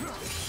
Killing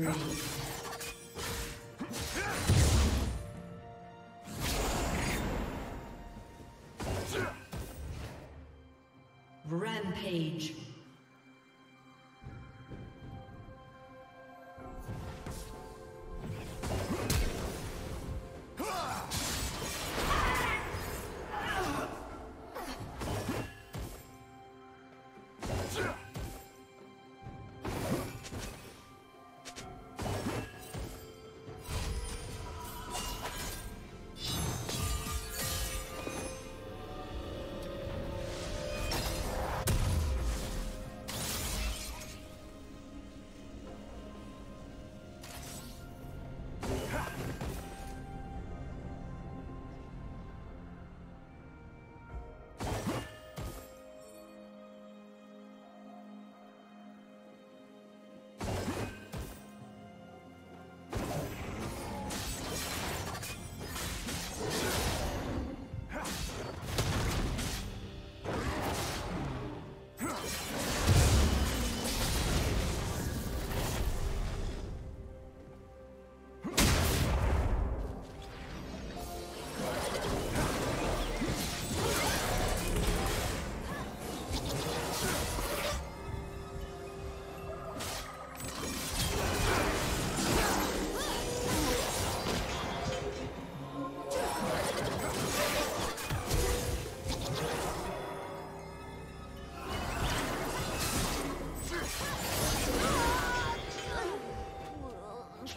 spree. Rampage.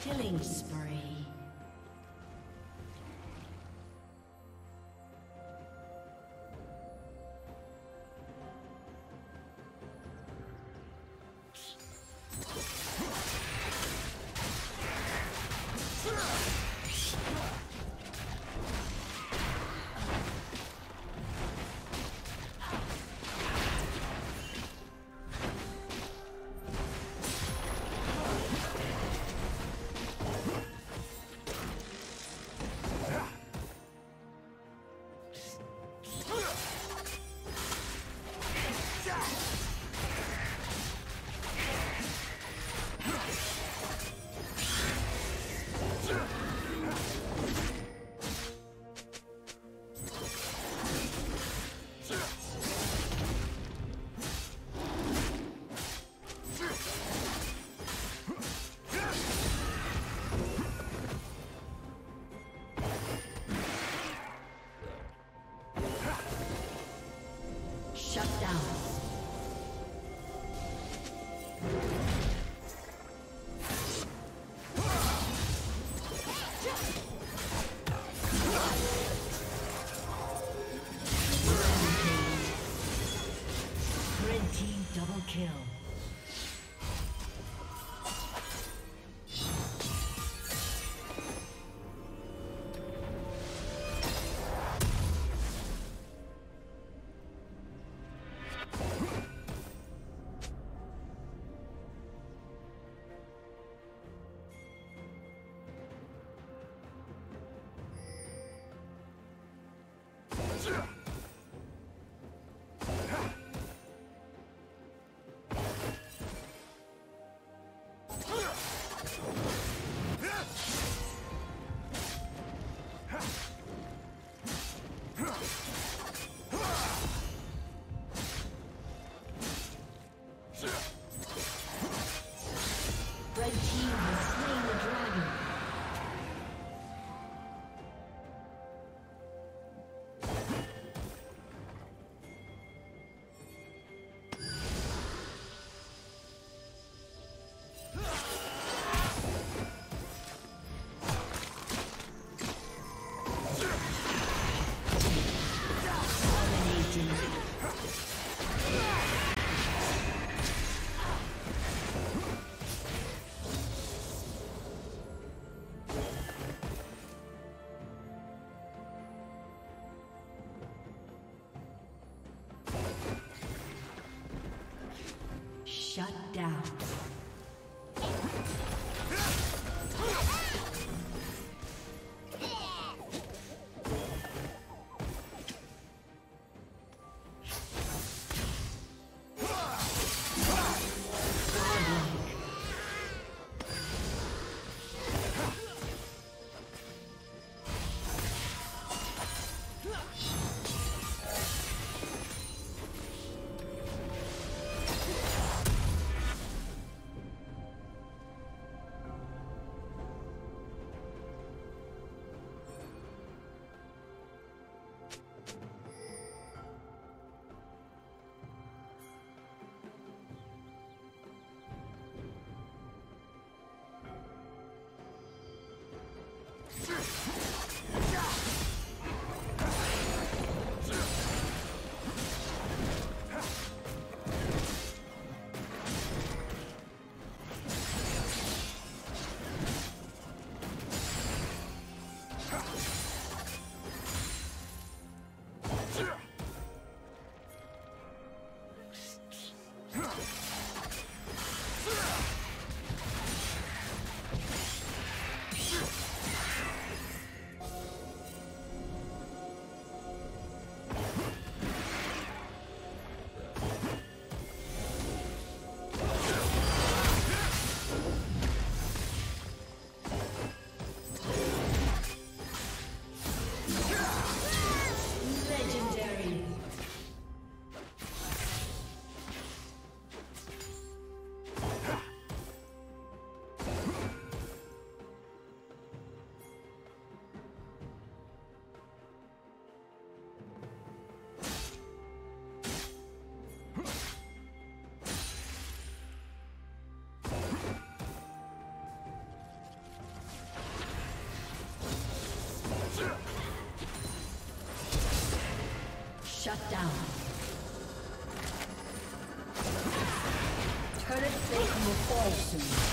Killing spree. Satan